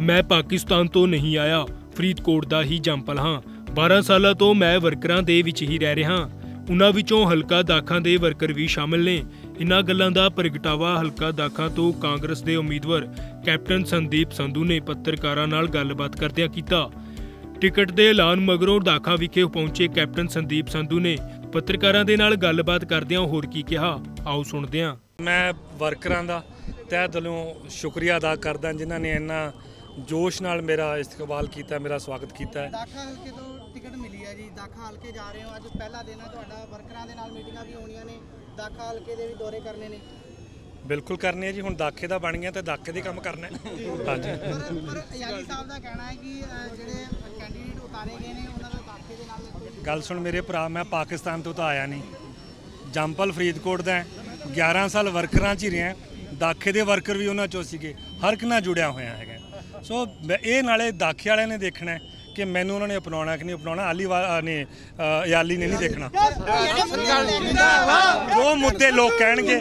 ਮੈਂ ਪਾਕਿਸਤਾਨ ਤੋਂ ਨਹੀਂ ਆਇਆ, ਫਰੀਦਕੋਟ ਦਾ ਹੀ ਜੰਪਲ ਹਾਂ। 12 ਸਾਲਾਂ ਤੋਂ ਮੈਂ ਵਰਕਰਾਂ ਦੇ ਵਿੱਚ ਹੀ ਰਹਿ ਰਿਹਾ ਉਨ੍ਹਾਂ ਵਿੱਚੋਂ ਹਲਕਾ ਦਾਖਾਂ ਦੇ ਵਰਕਰ ਵੀ ਸ਼ਾਮਲ ਨੇ। ਇਨ੍ਹਾਂ ਗੱਲਾਂ ਦਾ ਪ੍ਰਗਟਾਵਾ ਹਲਕਾ ਦਾਖਾਂ ਤੋਂ ਕਾਂਗਰਸ ਦੇ ਉਮੀਦਵਾਰ ਕੈਪਟਨ ਸੰਦੀਪ ਸੰਧੂ ਨੇ ਪੱਤਰਕਾਰਾਂ ਨਾਲ ਗੱਲਬਾਤ ਕਰਦਿਆਂ ਕੀਤਾ। ਟਿਕਟ ਦੇ ਐਲਾਨ ਮਗਰੋਂ ਦਾਖਾ ਵਿਖੇ ਪਹੁੰਚੇ ਕੈਪਟਨ ਸੰਦੀਪ ਸੰਧੂ ਨੇ ਪੱਤਰਕਾਰਾਂ ਦੇ ਨਾਲ ਗੱਲਬਾਤ ਕਰਦਿਆਂ ਹੋਰ ਕੀ ਕਿਹਾ, ਆਓ ਸੁਣਦੇ ਹਾਂ। ਮੈਂ ਵਰਕਰਾਂ ਦਾ ਤਹਿ ਦਿਲੋਂ ਸ਼ੁਕਰੀਆ ਅਦਾ ਕਰਦਾ ਜਿਨ੍ਹਾਂ ਨੇ ਇੰਨਾ ਜੋਸ਼ ਨਾਲ ਮੇਰਾ ਇਸਤਕਬਾਲ ਕੀਤਾ ਮੇਰਾ ਸਵਾਗਤ ਕੀਤਾ ਹੈ। ਦਾਖਾ ਹਲਕੇ ਤੋਂ ਟਿਕਟ ਮਿਲੀ ਹੈ ਜੀ? ਦਾਖਾ ਹਲਕੇ ਜਾ ਰਹੇ ਹੋ। ਅੱਜ ਪਹਿਲਾ ਦਿਨ ਹੈ ਤੁਹਾਡਾ। ਵਰਕਰਾਂ ਦੇ ਨਾਲ ਮੀਟਿੰਗਾਂ ਵੀ ਹੋਣੀਆਂ ਨੇ। ਦਾਖਾ ਹਲਕੇ ਦੇ ਵੀ ਦੌਰੇ ਕਰਨੇ ਨੇ। ਬਿਲਕੁਲ ਕਰਨੀ ਜੀ। ਹੁਣ ਦਾਖੇ ਦਾ ਬਣ ਗਿਆ ਤੇ ਦਾਖੇ ਦੇ ਕੰਮ ਕਰਨਾ। ਹਾਂਜੀ। ਪਰ ਪਰ ਅਯਾਲੀ ਸਾਹਿਬ ਦਾ ਕਹਿਣਾ ਹੈ ਕਿ ਅ, ਜਿਹੜੇ ਕੈਂਡੀਡੇਟ ਉਤਾਰੇ ਗਏ ਨੇ ਉਹਨਾਂ ਦਾ ਦਾਖੇ ਦੇ ਨਾਲ ਕੋਈ ਗੱਲ ਸੁਣ ਮੇਰੇ ਭਰਾ ਮੈਂ ਪਾਕਿਸਤਾਨ ਤੋਂ ਤਾਂ ਆਇਆ ਨਹੀਂ। ਜੰਪਲ ਫਰੀਦਕੋਟ ਦਾ ਹੈ। 11 ਸਾਲ ਵਰਕਰਾਂ 'ਚ ਹੀ ਰਿਹਾ ਦਾਖੇ ਦੇ ਵਰਕਰ ਵੀ ਉਹਨਾਂ 'ਚੋਂ ਸੀਗੇ। ਹਰ ਇੱਕ ਨਾਲ ਜੁੜਿਆ ਹੋਇਆ ਹੈਗਾ ਸੋ ਇਹ ਨਾਲੇ ਦਾਖੇ ਵਾਲਿਆਂ ਨੇ ਦੇਖਣਾ ਕਿ ਮੈਨੂੰ ਉਹਨਾਂ ਨੇ ਅਪਣਾਉਣਾ ਕਿ ਨਹੀਂ ਅਪਣਾਉਣਾ। ਆਲੀ ਨੇ ਅ, ਨੇ ਨਹੀਂ ਦੇਖਣਾ। ਜੋ ਮੁੱਦੇ ਲੋਕ ਕਹਿਣਗੇ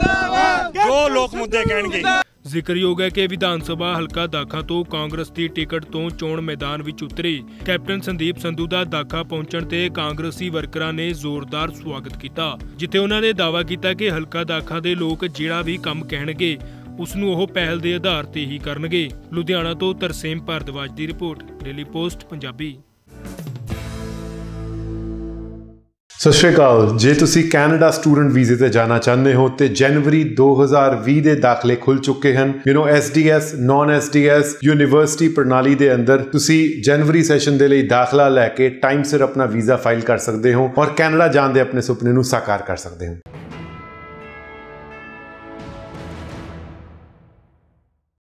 ਜੋ ਲੋਕ ਮੁੱਦੇ ਕਹਿਣਗੇ। ਜ਼ਿਕਰਯੋਗ ਹੈ ਕਿ ਵਿਧਾਨ ਸਭਾ ਹਲਕਾ ਦਾਖਾ ਤੋਂ ਕਾਂਗਰਸ ਦੀ ਟਿਕਟ ਤੋਂ ਚੋਣ ਮੈਦਾਨ ਵਿੱਚ ਉਤਰੇ। ਕੈਪਟਨ ਸੰਦੀਪ ਸੰਧੂ ਦਾ ਦਾਖਾ ਪਹੁੰਚਣ ਤੇ ਕਾਂਗਰਸੀ ਵਰਕਰਾਂ ਨੇ ਜ਼ੋਰਦਾਰ ਸਵਾਗਤ ਕੀਤਾ ਜਿੱਥੇ ਉਹਨਾਂ ਨੇ ਦਾਅਵਾ ਕੀਤਾ ਕਿ ਹਲਕਾ ਦਾਖਾ ਦੇ ਲੋਕ ਜਿਹੜਾ ਵੀ ਕੰਮ ਕਹਿਣਗੇ ਉਸ ਨੂੰ ਉਹ ਪਹਿਲ ਦੇ ਆਧਾਰ ਤੇ ਹੀ ਕਰਨਗੇ। ਲੁਧਿਆਣਾ ਤੋਂ ਤਰਸੇਮ ਭਾਰਦਵਾਜ ਦੀ ਰਿਪੋਰਟ, ਡੇਲੀ ਪੋਸਟ, ਪੰਜਾਬੀ। ਸਤਿ ਸ਼੍ਰੀ ਅਕਾਲ। ਜੇ ਤੁਸੀਂ ਕੈਨੇਡਾ ਸਟੂਡੈਂਟ ਵੀਜ਼ੇ ਤੇ ਜਾਣਾ ਚਾਹੁੰਦੇ ਹੋ, ਤੇ ਜਨਵਰੀ 2020 ਦੇ ਦਾਖਲੇ ਖੁੱਲ ਚੁੱਕੇ ਹਨ। ਯੂ نو ਐਸਡੀਐਸ ਨਾਨ ਐਸਡੀਐਸ ਯੂਨੀਵਰਸਿਟੀ ਪ੍ਰਣਾਲੀ ਦੇ ਅੰਦਰ ਤੁਸੀਂ ਜਨਵਰੀ ਸੈਸ਼ਨ ਦੇ ਲਈ ਦਾਖਲਾ ਲੈ ਕੇ ਟਾਈਮ ਸਿਰ ਆਪਣਾ ਵੀਜ਼ਾ ਫਾਈਲ ਕਰ ਸਕਦੇ ਹੋ ਔਰ ਕੈਨੇਡਾ ਜਾਣ ਦੇ ਆਪਣੇ ਸੁਪਨੇ ਨੂੰ ਸਾਕਾਰ ਕਰ ਸਕਦੇ ਹੋ।